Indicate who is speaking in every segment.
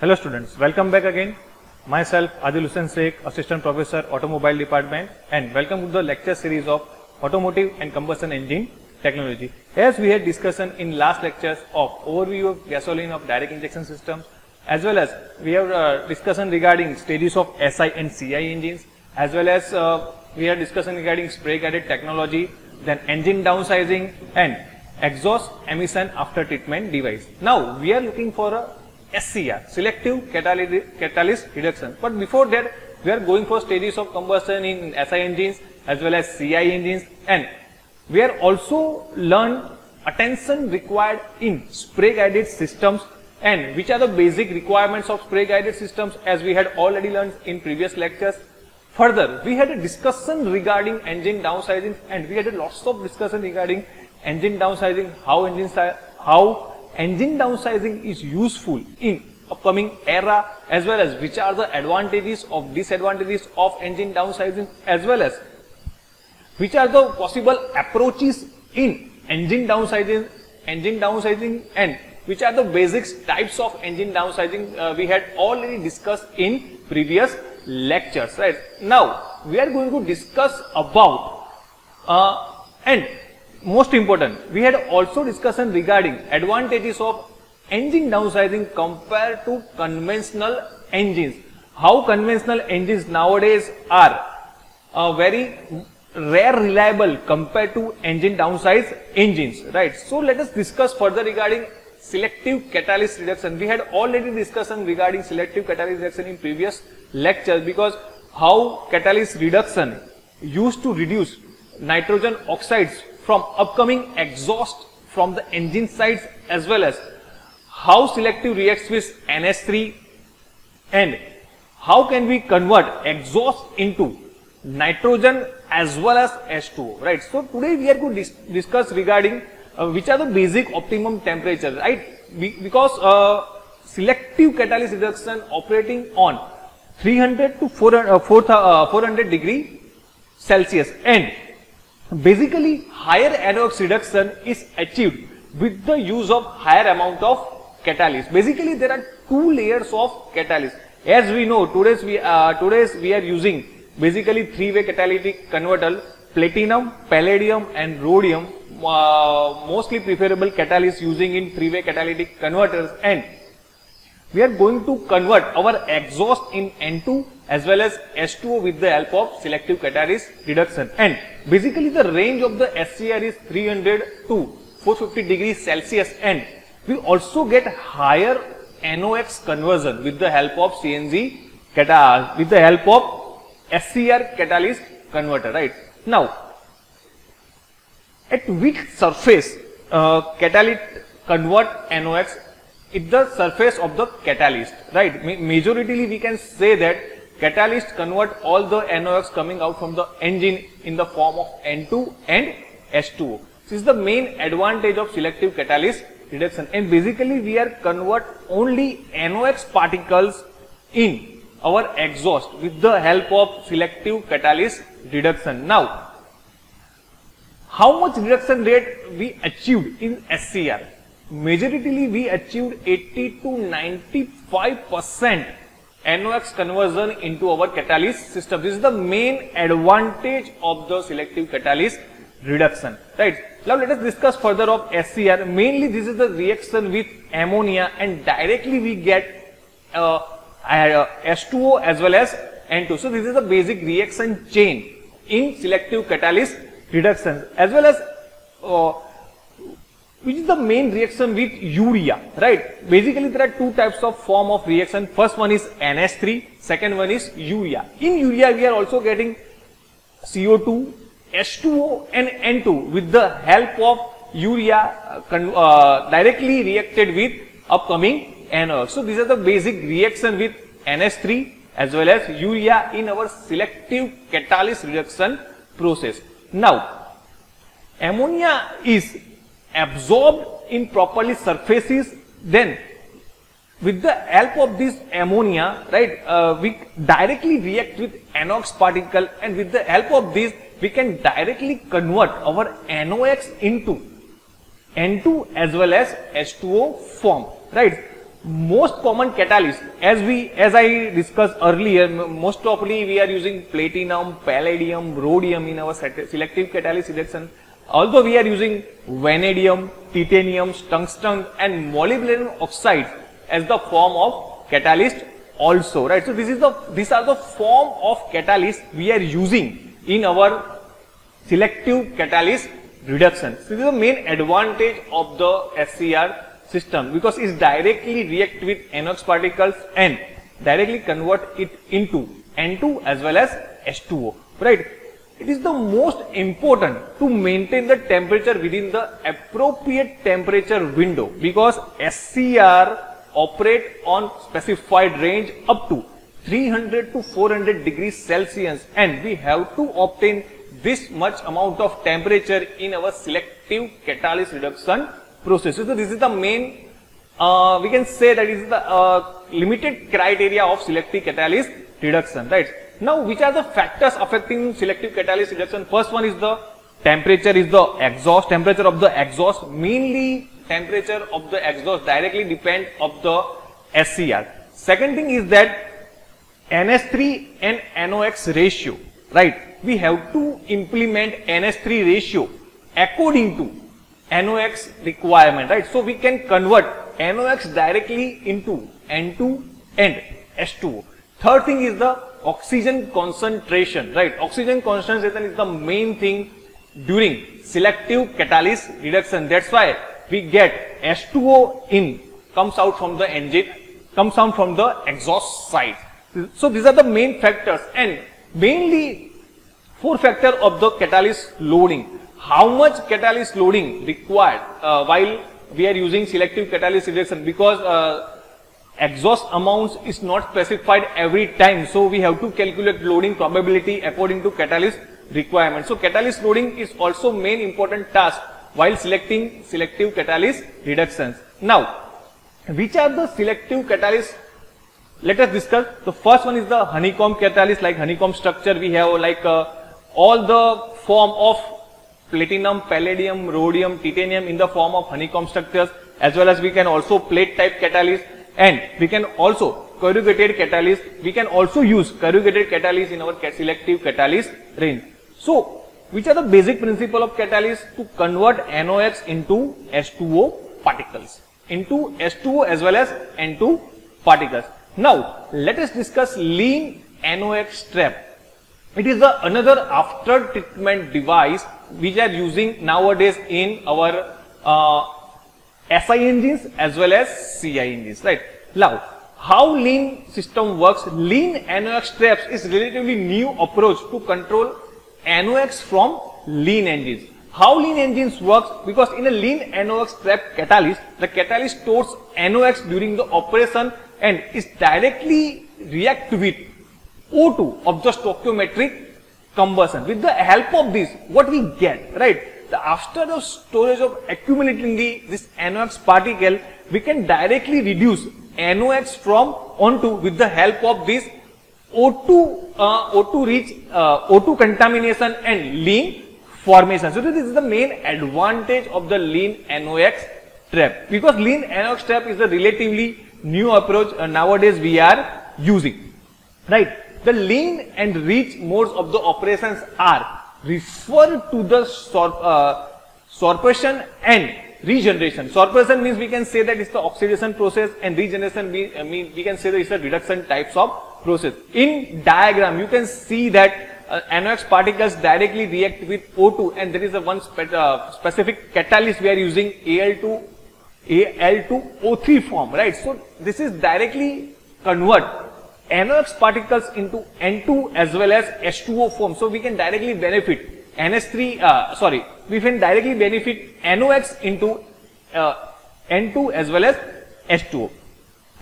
Speaker 1: Hello students, welcome back again. Myself Adil Hussain Shaikh, Assistant Professor Automobile Department and welcome to the lecture series of Automotive and Combustion Engine Technology. As we had discussion in last lectures of overview of gasoline of direct injection systems as well as we have uh, discussion regarding stages of SI and CI engines as well as uh, we had discussion regarding spray guided technology then engine downsizing and exhaust emission after treatment device. Now we are looking for a SCR, selective catalyst reduction. But before that, we are going for stages of combustion in SI engines as well as CI engines and we are also learn attention required in spray guided systems and which are the basic requirements of spray guided systems as we had already learned in previous lectures. Further, we had a discussion regarding engine downsizing and we had a lots of discussion regarding engine downsizing, how engine, how engine downsizing is useful in upcoming era as well as which are the advantages of disadvantages of engine downsizing as well as which are the possible approaches in engine downsizing engine downsizing and which are the basics types of engine downsizing uh, we had already discussed in previous lectures right? Now we are going to discuss about uh, and most important, we had also discussion regarding advantages of engine downsizing compared to conventional engines. How conventional engines nowadays are uh, very rare reliable compared to engine downsize engines, right? So let us discuss further regarding selective catalyst reduction. We had already discussion regarding selective catalyst reduction in previous lectures because how catalyst reduction used to reduce nitrogen oxides from upcoming exhaust from the engine sides as well as how selective reacts with NS3 and how can we convert exhaust into nitrogen as well as H2O, right. So, today we are going to dis discuss regarding uh, which are the basic optimum temperatures, right, Be because uh, selective catalyst reduction operating on 300 to 400, uh, 400 uh, degree Celsius and Basically, higher NOx reduction is achieved with the use of higher amount of catalyst. Basically, there are two layers of catalyst. As we know, today's we uh, today's we are using basically three-way catalytic converter, platinum, palladium, and rhodium. Uh, mostly preferable catalyst using in three-way catalytic converters, and we are going to convert our exhaust in N2 as well as H2O with the help of selective catalyst reduction. And basically the range of the SCR is 300 to 450 degrees Celsius and we also get higher NOx conversion with the help of CNG catalyst, with the help of SCR catalyst converter, right. Now, at which surface uh, catalyst convert NOx? It's the surface of the catalyst, right. Majoritarily we can say that catalyst convert all the NOx coming out from the engine in the form of N2 and H2O. This is the main advantage of selective catalyst reduction and basically we are convert only NOx particles in our exhaust with the help of selective catalyst reduction. Now, how much reduction rate we achieved in SCR? Majoritarily we achieved 80 to 95 percent NOx conversion into our catalyst system. This is the main advantage of the selective catalyst reduction, right. Now let us discuss further of SCR. Mainly this is the reaction with ammonia and directly we get uh, uh, H2O as well as N2. So this is the basic reaction chain in selective catalyst reduction as well as uh, which is the main reaction with urea, right? Basically, there are two types of form of reaction. First one is NS3, second one is urea. In urea, we are also getting CO2, H2O and N2 with the help of urea uh, uh, directly reacted with upcoming NO. So, these are the basic reaction with NS3 as well as urea in our selective catalyst reduction process. Now, ammonia is absorbed in properly surfaces then with the help of this ammonia right uh, we directly react with NOx particle and with the help of this we can directly convert our NOx into N2 as well as H2O form right? Most common catalyst as we as I discussed earlier most probably we are using platinum, palladium, rhodium in our selective catalyst reduction although we are using vanadium, titanium, tungsten and molybdenum oxide as the form of catalyst also right so this is the these are the form of catalyst we are using in our selective catalyst reduction so this is the main advantage of the SCR system because it directly react with NOx particles and directly convert it into N2 as well as H2O, right. It is the most important to maintain the temperature within the appropriate temperature window because SCR operate on specified range up to 300 to 400 degrees Celsius and we have to obtain this much amount of temperature in our selective catalyst reduction process. So this is the main, uh, we can say that is the uh, limited criteria of selective catalyst reduction, right? Now, which are the factors affecting selective catalyst reduction? First one is the temperature is the exhaust, temperature of the exhaust, mainly temperature of the exhaust directly depend of the SCR. Second thing is that NS3 and NOx ratio, right? We have to implement NS3 ratio according to NOx requirement, right? So we can convert NOx directly into N2 and H2O. Third thing is the oxygen concentration, right? Oxygen concentration is the main thing during selective catalyst reduction. That's why we get H2O in comes out from the engine, comes out from the exhaust side. So these are the main factors and mainly four factor of the catalyst loading how much catalyst loading required uh, while we are using selective catalyst reduction because uh, exhaust amounts is not specified every time so we have to calculate loading probability according to catalyst requirement. So catalyst loading is also main important task while selecting selective catalyst reductions. Now which are the selective catalyst? Let us discuss. The first one is the honeycomb catalyst like honeycomb structure we have like uh, all the form of platinum, palladium, rhodium, titanium in the form of honeycomb structures as well as we can also plate type catalyst and we can also corrugated catalyst. We can also use corrugated catalyst in our selective catalyst range. So, which are the basic principle of catalyst to convert NOx into H2O particles into H2O as well as N2 particles. Now, let us discuss lean NOx trap. It is the another after treatment device which are using nowadays in our uh, SI engines as well as CI engines, right? Now, how lean system works? Lean NOx traps is relatively new approach to control NOx from lean engines. How lean engines works? Because in a lean NOx trap catalyst, the catalyst stores NOx during the operation and is directly react with O2 of the stoichiometric combustion. With the help of this, what we get, right? The, after the storage of accumulating the, this NOx particle, we can directly reduce NOx from onto with the help of this O2, uh, O2 reach, uh, O2 contamination and lean formation. So this is the main advantage of the lean NOx trap because lean NOx trap is a relatively new approach uh, nowadays we are using, right? The lean and reach modes of the operations are referred to the uh, sorption and regeneration. Sorption means we can say that it's the oxidation process and regeneration mean, uh, mean we can say that it's the reduction types of process. In diagram you can see that uh, NOx particles directly react with O2 and there is a one spe uh, specific catalyst we are using Al2 Al2O3 form right. So this is directly convert NOx particles into N2 as well as H2O form. So we can directly benefit NS3, uh, sorry, we can directly benefit NOx into uh, N2 as well as H2O.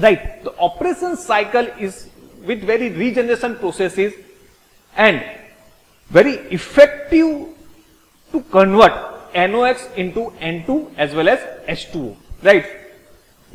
Speaker 1: Right. The operation cycle is with very regeneration processes and very effective to convert NOx into N2 as well as H2O. Right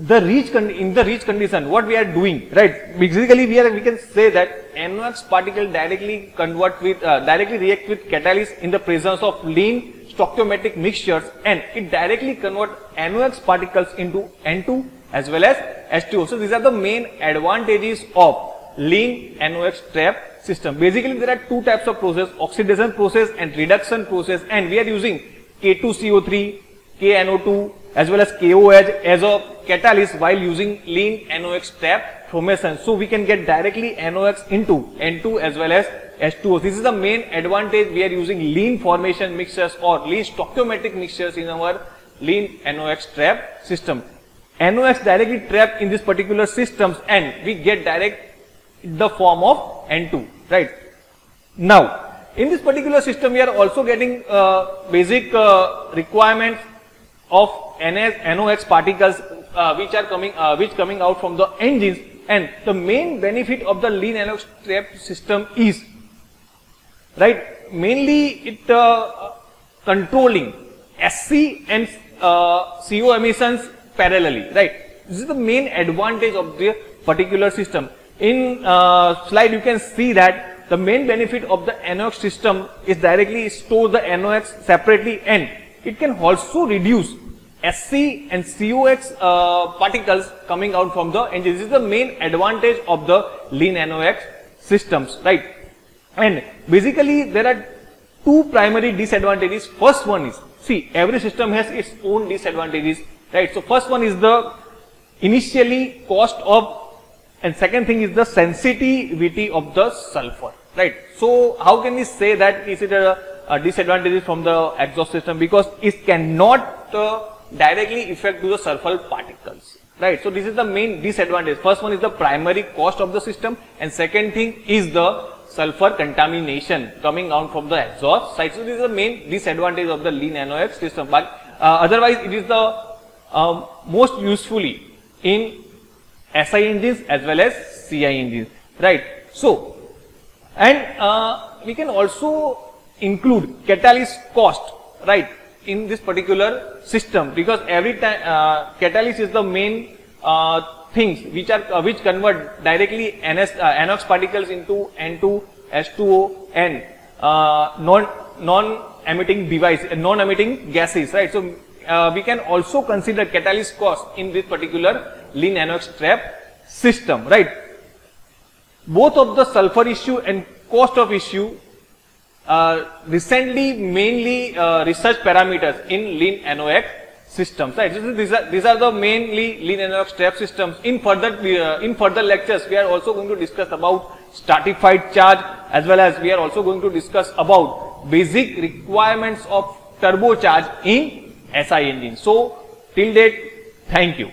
Speaker 1: the reach in the reach condition what we are doing right basically we are we can say that NOx particle directly convert with uh, directly react with catalyst in the presence of lean stoichiometric mixtures and it directly convert NOx particles into N2 as well as H2O. So these are the main advantages of lean NOx trap system. Basically there are two types of process, oxidation process and reduction process and we are using K2CO3, KNO2 as well as KOH as a catalyst while using lean NOx trap formation. So we can get directly NOx into N2 as well as H2O. This is the main advantage we are using lean formation mixtures or lean stoichiometric mixtures in our lean NOx trap system. NOx directly trapped in this particular systems and we get direct the form of N2, right? Now, in this particular system, we are also getting uh, basic uh, requirements of NOx particles uh, which are coming, uh, which coming out from the engines. And the main benefit of the lean NOx trap system is, right? Mainly it uh, controlling SC and uh, CO emissions parallelly, right? This is the main advantage of the particular system. In uh, slide you can see that the main benefit of the NOx system is directly store the NOx separately and it can also reduce SC and COX uh, particles coming out from the engine. This is the main advantage of the lean NOx systems, right? And basically there are two primary disadvantages. First one is, see every system has its own disadvantages, right? So first one is the initially cost of and second thing is the sensitivity of the sulfur, right? So how can we say that is it a, a disadvantage from the exhaust system because it cannot uh, directly affect to the sulfur particles, right? So this is the main disadvantage. First one is the primary cost of the system and second thing is the sulfur contamination coming out from the exhaust side. So this is the main disadvantage of the lean NOx system, but uh, otherwise it is the uh, most usefully in SI engines as well as CI engines, right. So, and uh, we can also include catalyst cost, right, in this particular system because every time uh, catalyst is the main uh, things which are uh, which convert directly NS, uh, NOx particles into N2, H2O and uh, non non emitting device, non emitting gases, right. So, we can also consider catalyst cost in this particular lean NOx trap system, right? Both of the sulfur issue and cost of issue uh, recently mainly uh, research parameters in lean NOx systems, right? These are, these are the mainly lean NOx trap systems. In further, uh, in further lectures, we are also going to discuss about stratified charge as well as we are also going to discuss about basic requirements of turbocharge in SI engine. So, till date. Thank you.